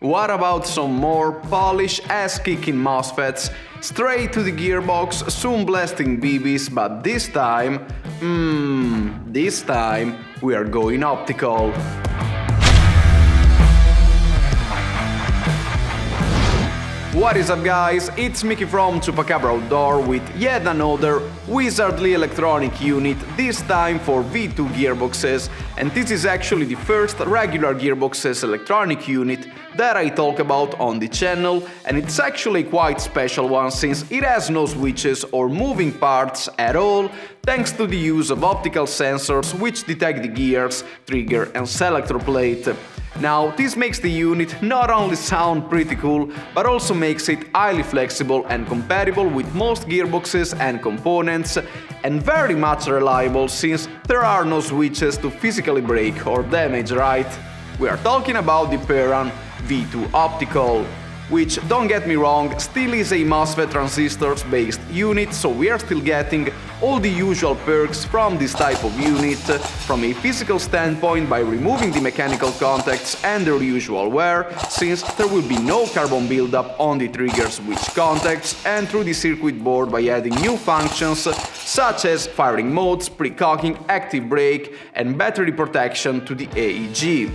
What about some more polish ass-kicking MOSFETs, straight to the gearbox, soon blasting BBs, but this time, mmm, this time we are going optical. What is up guys, it's Mickey from Chupacabra Outdoor with yet another wizardly electronic unit, this time for V2 gearboxes, and this is actually the first regular gearboxes electronic unit that I talk about on the channel, and it's actually quite special one since it has no switches or moving parts at all, thanks to the use of optical sensors which detect the gears, trigger and selector plate. Now, this makes the unit not only sound pretty cool, but also makes it highly flexible and compatible with most gearboxes and components, and very much reliable since there are no switches to physically break or damage, right? We are talking about the Perun V2 Optical which, don't get me wrong, still is a MOSFET transistors based unit, so we are still getting all the usual perks from this type of unit, uh, from a physical standpoint by removing the mechanical contacts and their usual wear, since there will be no carbon buildup on the trigger switch contacts, and through the circuit board by adding new functions uh, such as firing modes, pre-cocking, active brake and battery protection to the AEG.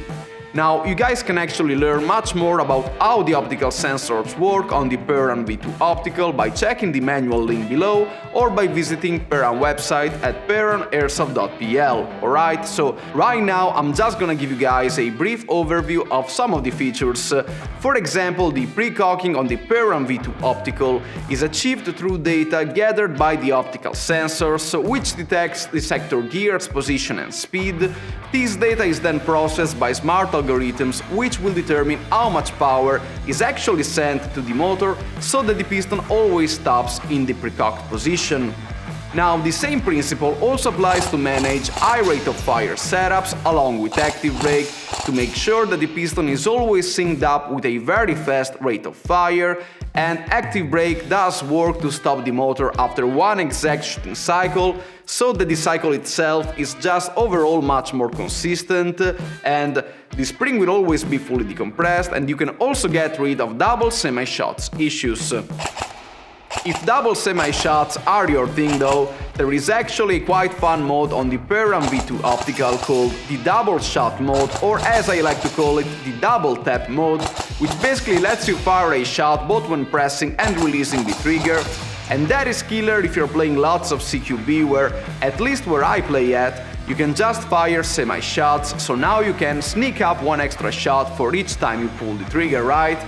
Now, you guys can actually learn much more about how the optical sensors work on the Perun V2 Optical by checking the manual link below or by visiting Perun website at perunairsoft.pl. Alright, so right now I'm just gonna give you guys a brief overview of some of the features. Uh, for example, the pre-cocking on the Perun V2 Optical is achieved through data gathered by the optical sensors, which detects the sector gear's position and speed. This data is then processed by smart algorithms which will determine how much power is actually sent to the motor so that the piston always stops in the precocked position. Now, the same principle also applies to manage high rate of fire setups along with active brake to make sure that the piston is always synced up with a very fast rate of fire and active brake does work to stop the motor after one exact shooting cycle so that the cycle itself is just overall much more consistent and the spring will always be fully decompressed and you can also get rid of double semi-shots issues. If double semi-shots are your thing though, there is actually a quite fun mode on the Perun V2 Optical called the double shot mode or as I like to call it, the double tap mode, which basically lets you fire a shot both when pressing and releasing the trigger. And that is killer if you're playing lots of CQB where, at least where I play at, you can just fire semi-shots, so now you can sneak up one extra shot for each time you pull the trigger, right?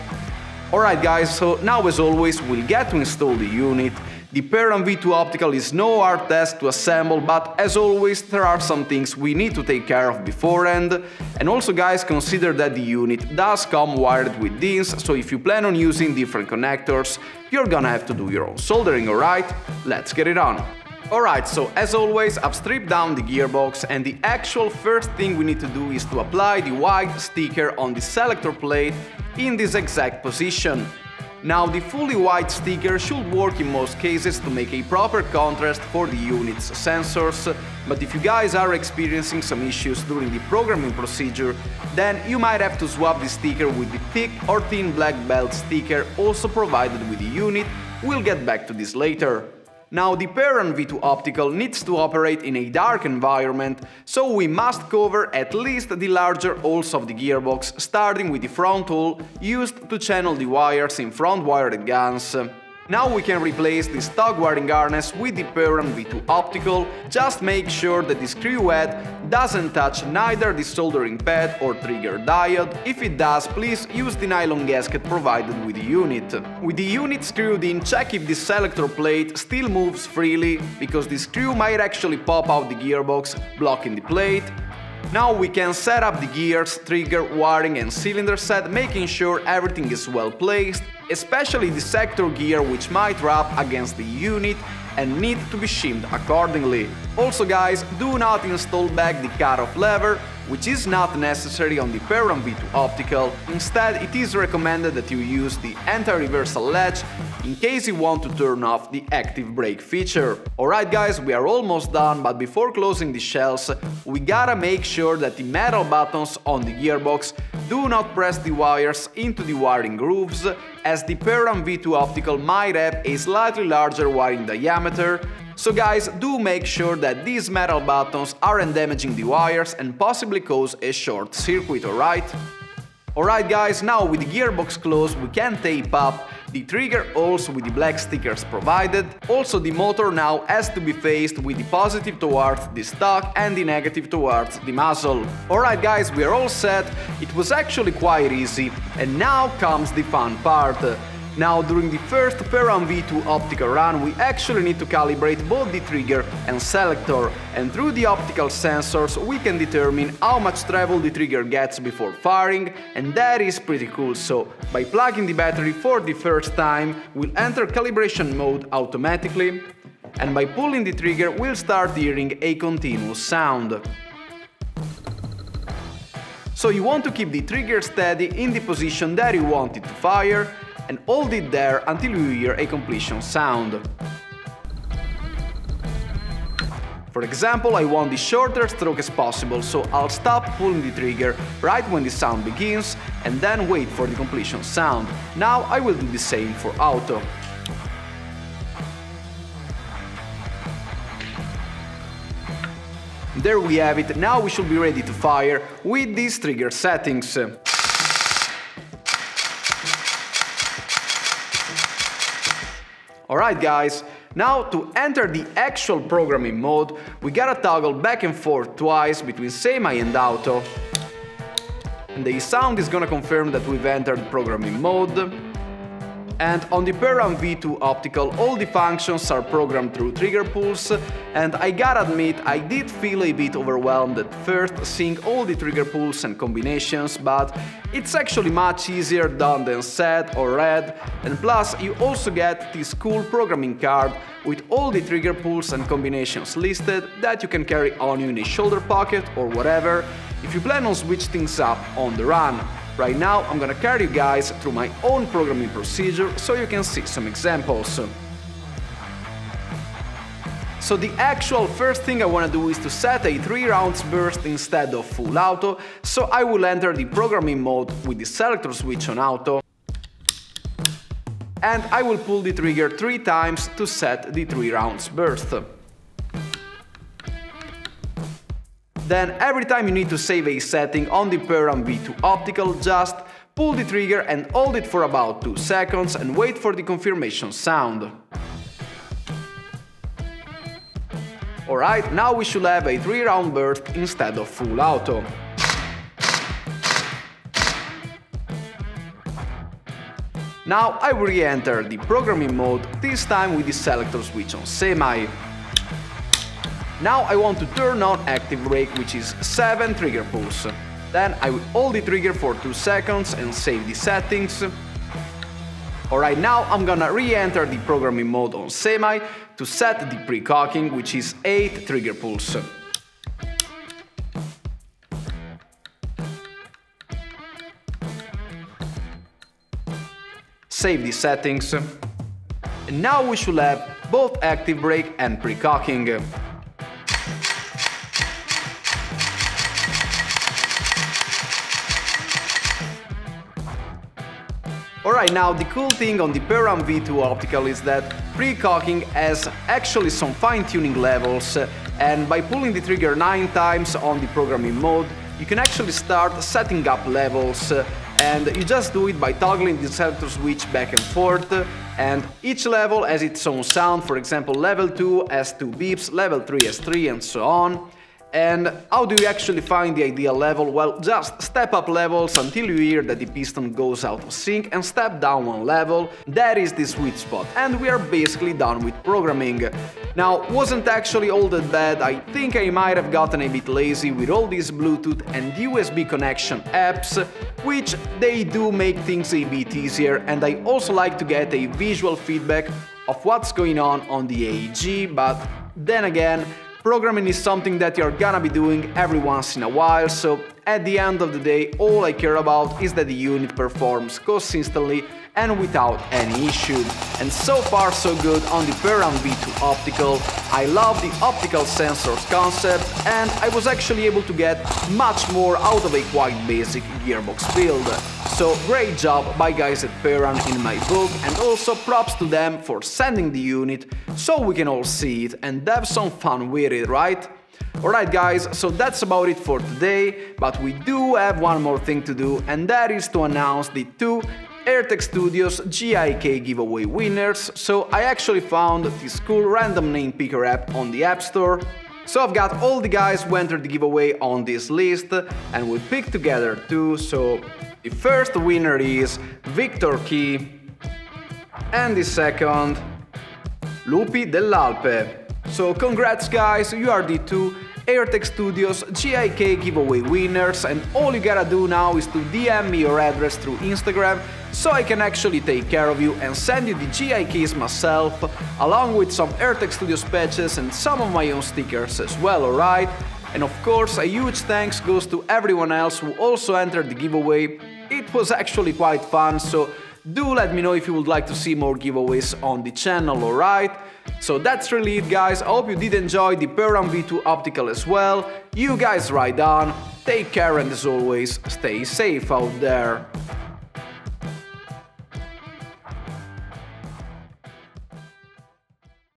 Alright guys, so now as always we'll get to install the unit. The Perun V2 Optical is no hard task to assemble, but as always there are some things we need to take care of beforehand. And also guys consider that the unit does come wired with DINs, so if you plan on using different connectors, you're gonna have to do your own soldering, alright? Let's get it on! Alright, so as always, I've stripped down the gearbox and the actual first thing we need to do is to apply the white sticker on the selector plate in this exact position. Now the fully white sticker should work in most cases to make a proper contrast for the unit's sensors, but if you guys are experiencing some issues during the programming procedure, then you might have to swap the sticker with the thick or thin black belt sticker also provided with the unit, we'll get back to this later. Now the Perun V2 Optical needs to operate in a dark environment, so we must cover at least the larger holes of the gearbox, starting with the front hole used to channel the wires in front wired guns. Now we can replace the stock wiring harness with the Perun V2 Optical, just make sure that the screw head doesn't touch neither the soldering pad or trigger diode, if it does please use the nylon gasket provided with the unit. With the unit screwed in check if the selector plate still moves freely, because the screw might actually pop out the gearbox, blocking the plate, now we can set up the gears, trigger, wiring and cylinder set, making sure everything is well placed, especially the sector gear which might rub against the unit and need to be shimmed accordingly. Also guys, do not install back the cutoff lever, which is not necessary on the Perun V2 Optical. Instead, it is recommended that you use the anti-reversal latch in case you want to turn off the active brake feature. Alright guys, we are almost done, but before closing the shells, we gotta make sure that the metal buttons on the gearbox do not press the wires into the wiring grooves, as the Perun V2 Optical might have a slightly larger wiring diameter, so guys, do make sure that these metal buttons aren't damaging the wires and possibly cause a short circuit, alright? Alright guys, now with the gearbox closed we can tape up the trigger holes with the black stickers provided. Also the motor now has to be faced with the positive towards the stock and the negative towards the muzzle. Alright guys, we are all set, it was actually quite easy and now comes the fun part. Now, during the first Perun V2 optical run, we actually need to calibrate both the trigger and selector, and through the optical sensors we can determine how much travel the trigger gets before firing, and that is pretty cool, so by plugging the battery for the first time, we'll enter calibration mode automatically, and by pulling the trigger we'll start hearing a continuous sound. So you want to keep the trigger steady in the position that you want it to fire, and hold it there until you hear a completion sound. For example, I want the shorter stroke as possible, so I'll stop pulling the trigger right when the sound begins and then wait for the completion sound. Now I will do the same for auto. There we have it, now we should be ready to fire with these trigger settings. Alright guys, now to enter the actual programming mode, we gotta toggle back and forth twice between semi and auto. And the sound is gonna confirm that we've entered programming mode. And on the Perun V2 Optical, all the functions are programmed through trigger pulls, and I gotta admit, I did feel a bit overwhelmed at first seeing all the trigger pulls and combinations, but it's actually much easier done than said or read, and plus you also get this cool programming card with all the trigger pulls and combinations listed that you can carry on you in a shoulder pocket or whatever, if you plan on switch things up on the run. Right now I'm gonna carry you guys through my own programming procedure so you can see some examples. So the actual first thing I wanna do is to set a 3 rounds burst instead of full auto, so I will enter the programming mode with the selector switch on auto and I will pull the trigger 3 times to set the 3 rounds burst. Then every time you need to save a setting on the Perun V2 Optical, just pull the trigger and hold it for about 2 seconds and wait for the confirmation sound. Alright, now we should have a 3 round burst instead of full auto. Now I will re-enter the programming mode, this time with the selector switch on semi. Now I want to turn on active brake which is 7 trigger pulls. Then I will hold the trigger for 2 seconds and save the settings. Alright, now I'm gonna re-enter the programming mode on semi to set the pre-cocking which is 8 trigger pulls. Save the settings. And now we should have both active brake and pre-cocking. Alright, now the cool thing on the Perun V2 Optical is that pre-cocking has actually some fine-tuning levels uh, and by pulling the trigger 9 times on the programming mode, you can actually start setting up levels uh, and you just do it by toggling the selector switch back and forth uh, and each level has its own sound, for example level 2 has 2 beeps, level 3 has 3 and so on. And how do you actually find the ideal level? Well, just step up levels until you hear that the piston goes out of sync and step down one level, that is the sweet spot, and we are basically done with programming. Now, wasn't actually all that bad, I think I might have gotten a bit lazy with all these Bluetooth and USB connection apps, which they do make things a bit easier, and I also like to get a visual feedback of what's going on on the AEG, but then again, programming is something that you're gonna be doing every once in a while, so at the end of the day, all I care about is that the unit performs consistently and without any issue. And so far so good on the Perun V2 Optical. I love the optical sensors concept and I was actually able to get much more out of a quite basic gearbox build. So great job by guys at Perun in my book and also props to them for sending the unit so we can all see it and have some fun with it, right? Alright guys, so that's about it for today, but we do have one more thing to do and that is to announce the two AirTech Studios GIK giveaway winners, so I actually found this cool random name picker app on the App Store. So I've got all the guys who entered the giveaway on this list and we picked together two, so the first winner is Victor Key and the second Lupi dell'Alpe. So congrats guys, you are the two AirTech Studios GIK giveaway winners and all you gotta do now is to DM me your address through Instagram so I can actually take care of you and send you the GIKs myself along with some AirTech Studios patches and some of my own stickers as well, alright? And of course a huge thanks goes to everyone else who also entered the giveaway. It was actually quite fun, so do let me know if you would like to see more giveaways on the channel, alright? So that's really it guys, I hope you did enjoy the Perun V2 optical as well. You guys ride on, take care and as always, stay safe out there.